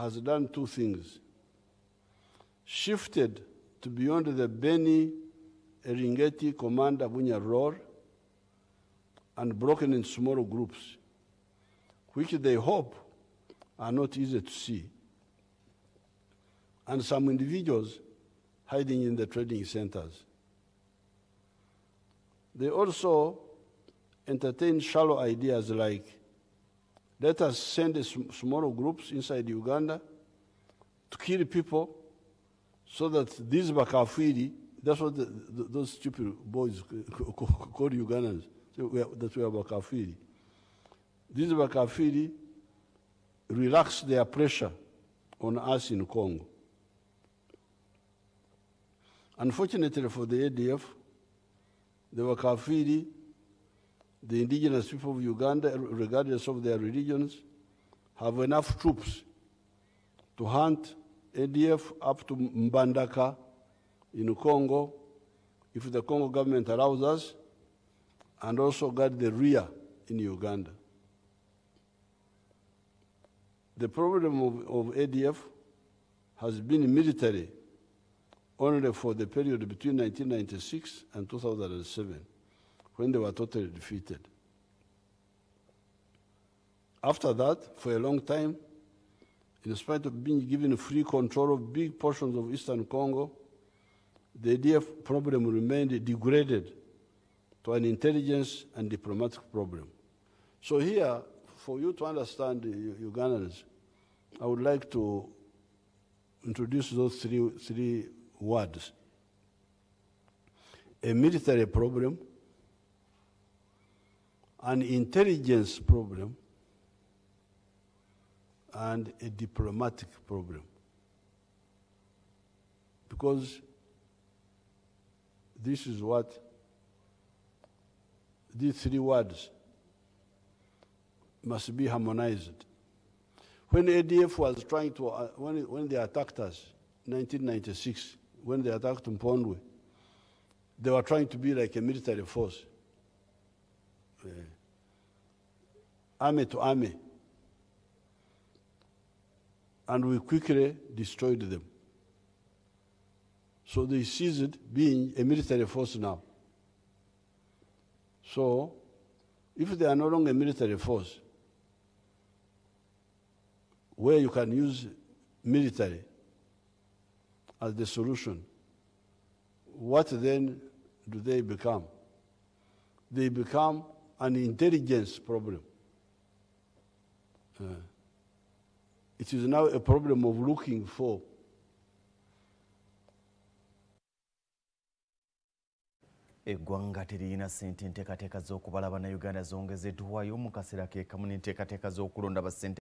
has done two things shifted to beyond the Beni Eringeti Komanda Bunia Roar and broken in small groups, which they hope are not easy to see, and some individuals hiding in the trading centers. They also entertain shallow ideas like let us send small groups inside Uganda to kill people so that these Bakafiri, that's what the, the, those stupid boys call Ugandans, that we are Bakafiri. These Bakafiri relax their pressure on us in Congo. Unfortunately for the ADF, the Wakafiri, the indigenous people of Uganda, regardless of their religions, have enough troops to hunt ADF up to Mbandaka in Congo, if the Congo government allows us, and also guard the rear in Uganda. The problem of, of ADF has been military only for the period between 1996 and 2007, when they were totally defeated. After that, for a long time, in spite of being given free control of big portions of eastern Congo, the ADF problem remained degraded to an intelligence and diplomatic problem. So here, for you to understand Ugandans, I would like to introduce those three, three words. A military problem, an intelligence problem, and a diplomatic problem. Because this is what these three words must be harmonized. When ADF was trying to, uh, when, when they attacked us, 1996, when they attacked Mpondwe, they were trying to be like a military force, uh, army to army. And we quickly destroyed them. So they ceased being a military force now. So, if they are no longer a military force, where you can use military as the solution, what then do they become? They become an intelligence problem. Uh, it is now a problem of looking for. Eggwanga teririna ssente enteekateeka z'okubala bannayuganda zongezeddwayo mu kaseera n'enteekateeka z'okulonda bassente